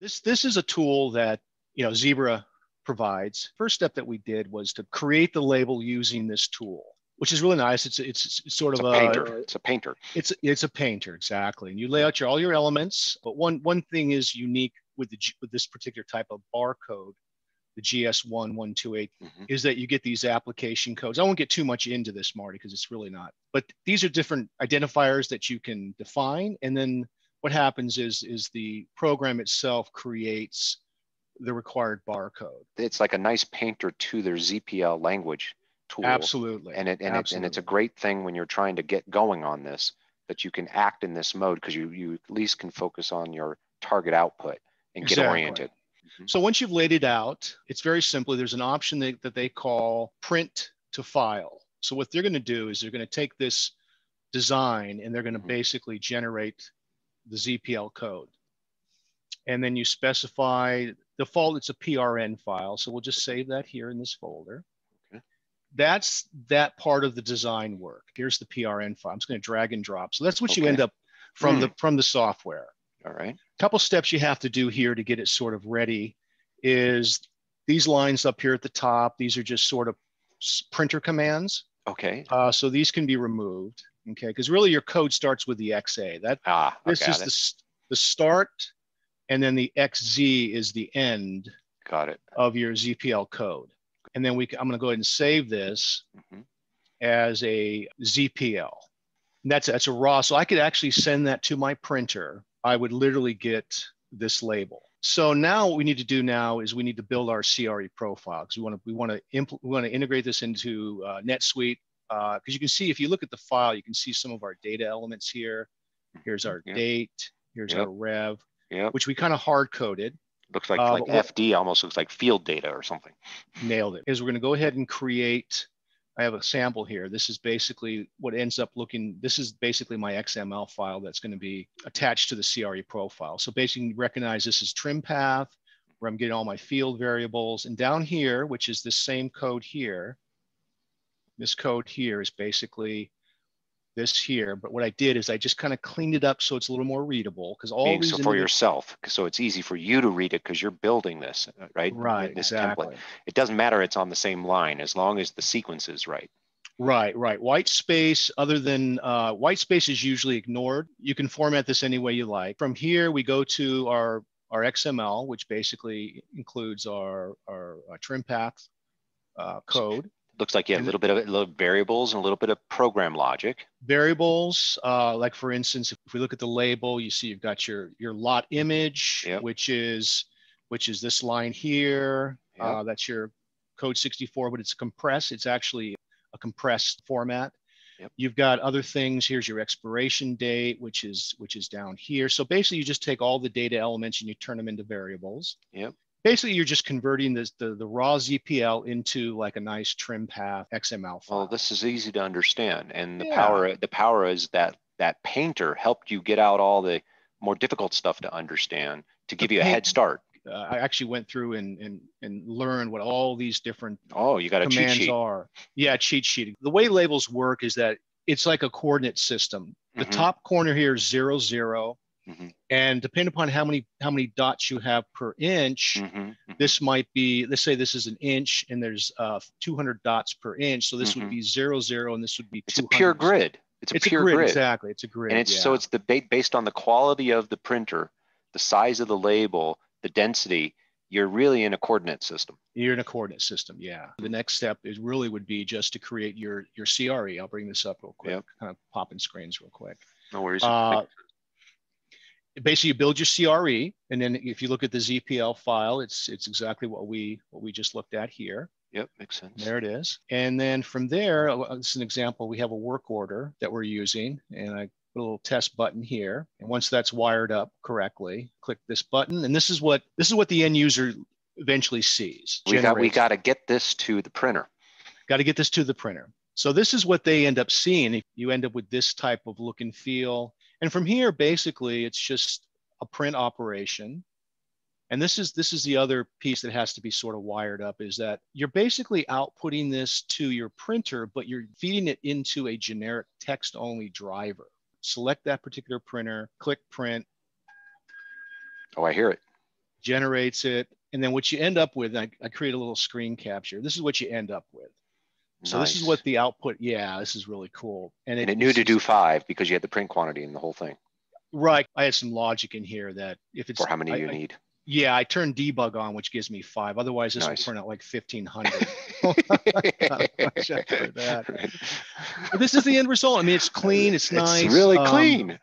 This this is a tool that you know Zebra provides. First step that we did was to create the label using this tool, which is really nice. It's it's, it's sort It's of a painter. It's a painter. It's it's a painter exactly, and you lay out your all your elements. But one one thing is unique with the with this particular type of barcode, the GS1 128 Mhm. is that you get these application codes. I won't get too much into this, Marty, because it's really not. But these are different identifiers that you can define, and then what happens is is the program itself creates the required barcode. It's like a nice painter to their ZPL language tool. Absolutely. And it and, it, and it's a great thing when you're trying to get going on this that you can act in this mode because you you at least can focus on your target output and get Exactly. oriented. So once you've laid it out, it's very simply there's an option that, that they call print to file. So what they're going to do is they're going to take this design and they're going to Mhm. basically generate the ZPL code. And then you specify default, it's a PRN file. So we'll just save that here in this folder. Okay. That's that part of the design work. Here's the PRN file. I'm just going to drag and drop. So that's what you end up from Hmm. the from the software All right. A couple steps you have to do here to get it sort of ready is these lines up here at the top. These are just sort of printer commands. Okay. Uh, so these can be removed. Okay, because really your code starts with the XA. That Ah, this is it. the, the start, and then the XZ is the end Got it. of your ZPL code. And then we, I'm going to go ahead and save this Mhm. as a ZPL. And that's that's a raw. So I could actually send that to my printer. I would literally get this label. So now what we need to do now is we need to build our CRE profile because we want to we want to impl- we want to integrate this into uh, NetSuite because you can see if you look at the file, you can see some of our data elements here. Here's our Yeah. date. Here's Yep. our rev, Yep. which we kind of hard coded. Looks like Uh, like FD almost looks like field data or something. nailed it is we're going to go ahead and create i have a sample here this is basically what ends up looking this is basically my xml file that's going to be attached to the cre profile so basically recognize this is TrimPath where i'm getting all my field variables and down here which is the same code here this code here is basically this here but what i did is i just kind of cleaned it up so it's a little more readable because all Being so for yourself, so it's easy for you to read it because you're building this, uh, right? right This exactly template. It doesn't matter. It's on the same line as long as the sequence is right. Right, right. White space, other than uh, white space is usually ignored. You can format this any way you like. From here, we go to our, our XML, which basically includes our, our, uh TrimPath uh, code. Looks like you have a little bit of a little variables and a little bit of program logic. Variables, uh, like for instance, if we look at the label, you see you've got your, your lot image, Yep. which is which is this line here. Yep. Uh, that's your code 64, but it's compressed. It's actually a compressed format. Yep. You've got other things. Here's your expiration date, which is which is down here. So basically, you just take all the data elements and you turn them into variables. Yep. Basically, you're just converting this, the the raw ZPL into like a nice TrimPath XML file. Well, this is easy to understand, and the Yeah. power the power is that that painter helped you get out all the more difficult stuff to understand to give you a head start. uh, I actually went through and and and learned what all these different Oh, you got a cheat commands sheet. are. Yeah, cheat sheet. The way labels work is that it's like a coordinate system. The Mhm. top corner here is zero zero, Mhm. and depending upon how many how many dots you have per inch, Mhm, mhm. this might be. Let's say this is an inch, and there's uh, 200 dots per inch, so this Mhm. would be zero zero, and this would be. It's a pure grid. It's a It's pure a grid, grid. exactly. It's a grid. and it's yeah. so it's the ba- based on the quality of the printer the size of the label the density you're really in a coordinate system You're in a coordinate system, yeah. The next step is really would be just to create your your CRE. I'll bring this up real quick. Yep. Kind of popping screens real quick. no worries Uh, basically, you build your CRE, and then if you look at the ZPL file, it's it's exactly what we what we just looked at here. yep makes sense There it is. And then from there, uh, this is an example. We have a work order that we're using, and I put a little test button here. And once that's wired up correctly, click this button, and this is what this is what the end user eventually sees. we got we got to get this to the printer got to get this to the printer. So this is what they end up seeing. If you end up with this type of look and feel, and from here, basically, it's just a print operation. And this is this is the other piece that has to be sort of wired up is that you're basically outputting this to your printer, but you're feeding it into a generic text-only driver. Select that particular printer, click print. oh i hear it generates it. And then what you end up with, I, I create a little screen capture. This is what you end up with. So nice. this is what the output, yeah, this is really cool. And it, and it knew to do five because you had the print quantity in the whole thing. Right. I had some logic in here that if it's for how many I, you I, need. Yeah, I turned debug on, which gives me five. Otherwise, this nice. will turn out like 1500. this is the end result. I mean, it's clean, it's nice. It's really um, clean.